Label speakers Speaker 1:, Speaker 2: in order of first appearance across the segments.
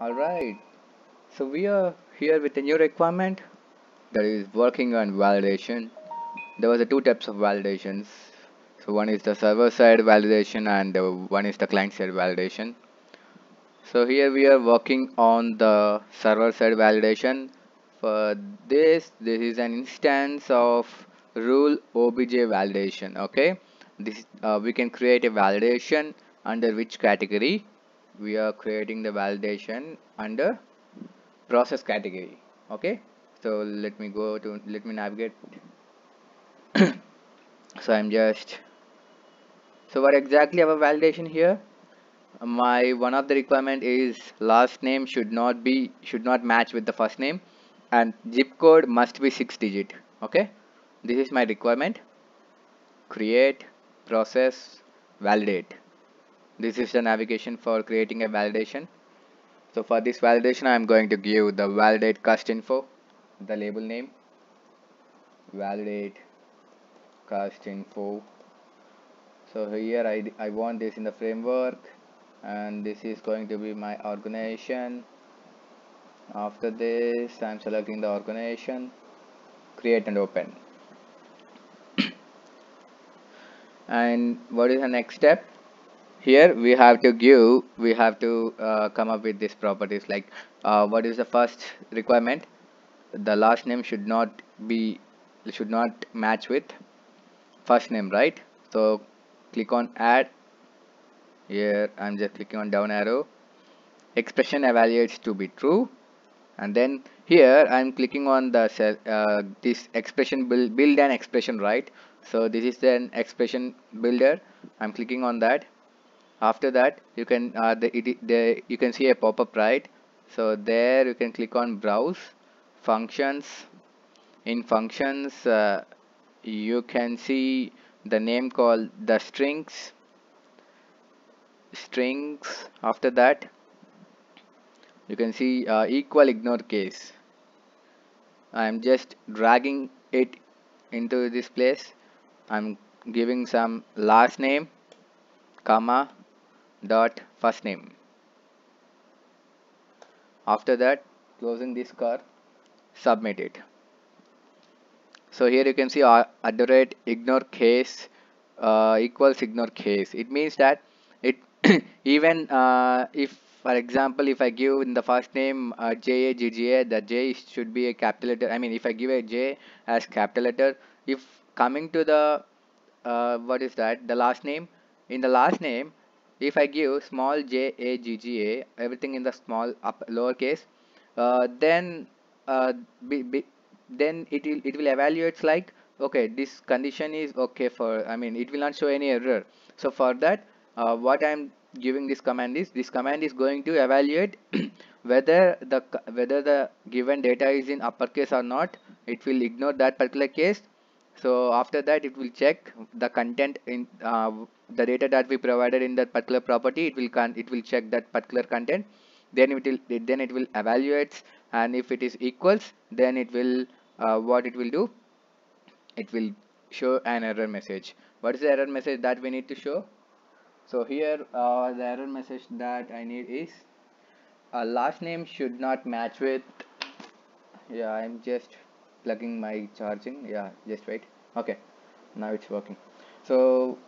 Speaker 1: Alright, so we are here with a new requirement that is working on validation. There was a two types of validations. So one is the server side validation and uh, one is the client side validation. So here we are working on the server side validation. For this, this is an instance of rule obj validation. Okay, this uh, we can create a validation under which category we are creating the validation under process category okay? So let me go to let me navigate. So i'm just so what exactly our validation here? My one of the requirement is last name should not be should not match with the first name and zip code must be six digit okay? This is my requirement. Create process validate this is the navigation for creating a validation. So for this validation i'm going to give the validate cust info the label name validate cust info. So here I, I want this in the framework and this is going to be my organization. After this I'm selecting the organization create and open. And what is the next step here we have to give we have to uh, come up with these properties. Like uh, what is the first requirement? The last name should not be should not match with first name right? So click on add. Here I'm just clicking on down arrow. Expression evaluates to be true. And then here I'm clicking on the cell uh, this expression build, build an expression right? So this is an expression builder. I'm clicking on that after that you can uh, the, the you can see a pop-up right? So there you can click on browse functions. In functions uh, you can see the name called the strings. Strings after that you can see uh, equal ignore case. I'm just dragging it into this place. I'm giving some last name comma dot first name. After that closing this car submit it. So here you can see uh, rate ignore case uh, equals ignore case. It means that it even uh, if for example if I give in the first name uh, J A G G A the J should be a capital letter. I mean if I give a J as capital letter if coming to the uh, what is that? The last name. In the last name if I give small j a g g a everything in the small up lowercase uh, then uh, be, be, then it will it will evaluates like okay this condition is okay for I mean it will not show any error. So for that uh, what I'm giving this command is this command is going to evaluate whether the whether the given data is in uppercase or not. It will ignore that particular case so after that it will check the content in uh, the data that we provided in that particular property. It will con it will check that particular content. Then it will then it will evaluates and if it is equals then it will uh, what it will do? It will show an error message. What is the error message that we need to show? So here uh, the error message that I need is uh, last name should not match with yeah I'm just plugging my charging. Yeah just wait. Okay now it's working. So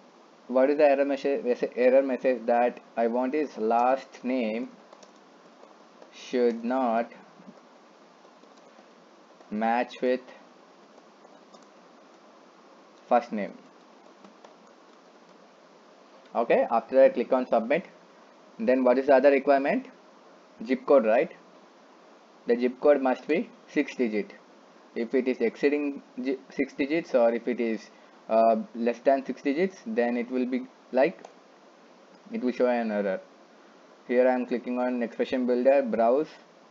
Speaker 1: what is the error message error message that I want is last name should not match with first name. Okay after that click on submit. Then what is the other requirement? Zip code right? The zip code must be six digit if it is exceeding six digits or if it is uh, less than six digits then it will be like it will show an error. Here I am clicking on expression builder browse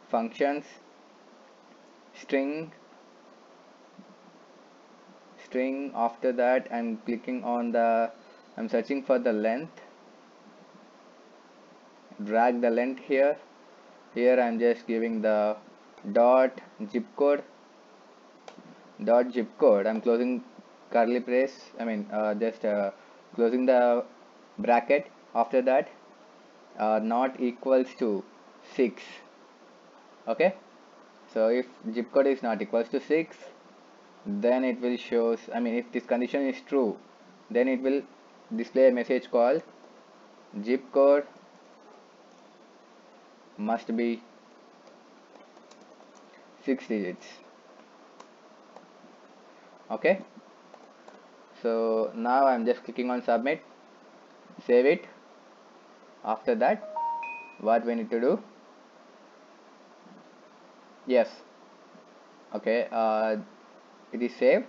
Speaker 1: functions string string after that I'm clicking on the I'm searching for the length drag the length here. Here I'm just giving the dot zip code dot zip code. I'm closing curly brace I mean uh, just uh, closing the bracket. After that uh, not equals to 6 okay? So if zip code is not equals to 6 then it will shows I mean if this condition is true then it will display a message called zip code must be 6 digits okay. So now I'm just clicking on submit. Save it. After that what we need to do? Yes. Okay uh, it is saved.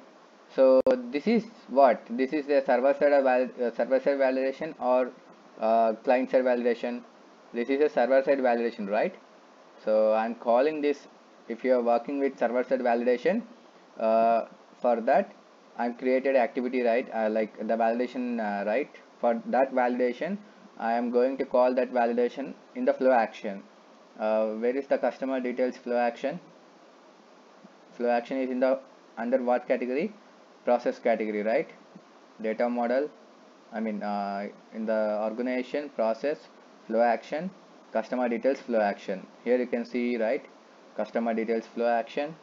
Speaker 1: So this is what? This is the server side uh, server side validation or uh, client side validation. This is a server side validation right? So i'm calling this if you are working with server side validation uh, for that. I'm created activity right uh, like the validation uh, right. For that validation i am going to call that validation in the flow action. Uh, where is the customer details flow action? Flow action is in the under what category? Process category right? Data model I mean uh, in the organization process flow action customer details flow action. Here you can see right? Customer details flow action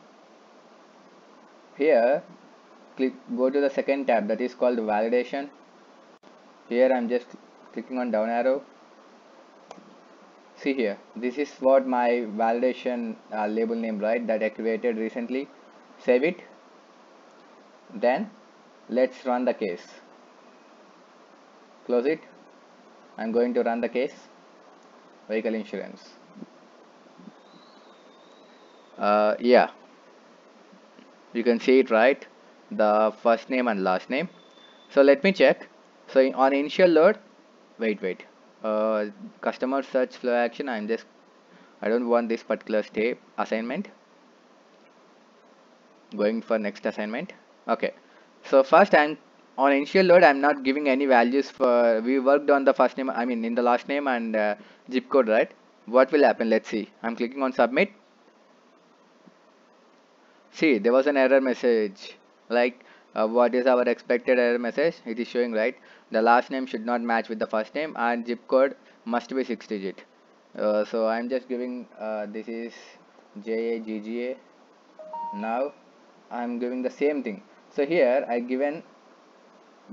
Speaker 1: here click go to the second tab that is called validation. Here I'm just clicking on down arrow. See here this is what my validation uh, label name right that I created recently. Save it. Then let's run the case. Close it. I'm going to run the case. Vehicle insurance. Uh, yeah you can see it right? The first name and last name. So let me check. So on initial load wait wait. Uh, customer search flow action. I'm just I don't want this particular step assignment. Going for next assignment. Okay. So first I'm on initial load I'm not giving any values for we worked on the first name I mean in the last name and uh, zip code right? What will happen? Let's see. I'm clicking on submit see there was an error message. Like uh, what is our expected error message? It is showing right? The last name should not match with the first name and zip code must be six digit. Uh, so I'm just giving uh, this is JAGGA now I'm giving the same thing. So here I given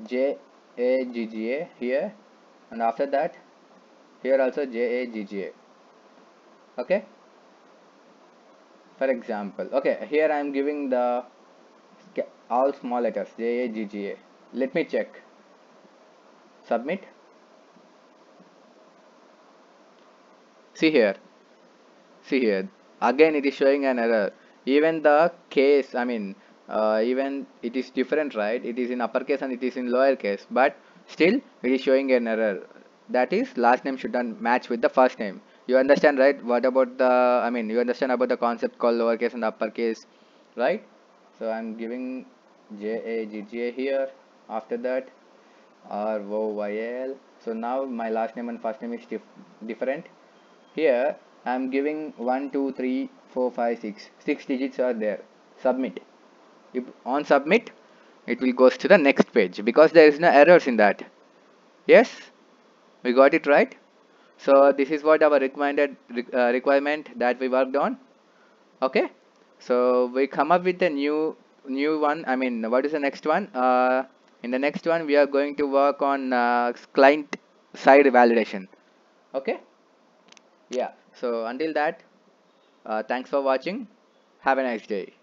Speaker 1: JAGGA here. And after that here also JAGGA okay for example okay here I am giving the all small letters JAGGA let me check. Submit. See here. See here. Again it is showing an error. Even the case I mean uh, even it is different right? It is in uppercase and it is in lower case but still it is showing an error. That is last name should not match with the first name you understand right? What about the I mean you understand about the concept called lowercase and uppercase right? So I'm giving J A G G A here. After that R O Y L. So now my last name and first name is dif different. Here I'm giving 1 2 3 4 5 6 6 digits are there. Submit. If on submit it will goes to the next page because there is no errors in that. Yes? We got it right so this is what our recommended uh, requirement that we worked on. Okay? So we come up with a new new one i mean what is the next one? Uh, in the next one we are going to work on uh, client side validation. Okay? Yeah. So until that uh, thanks for watching. Have a nice day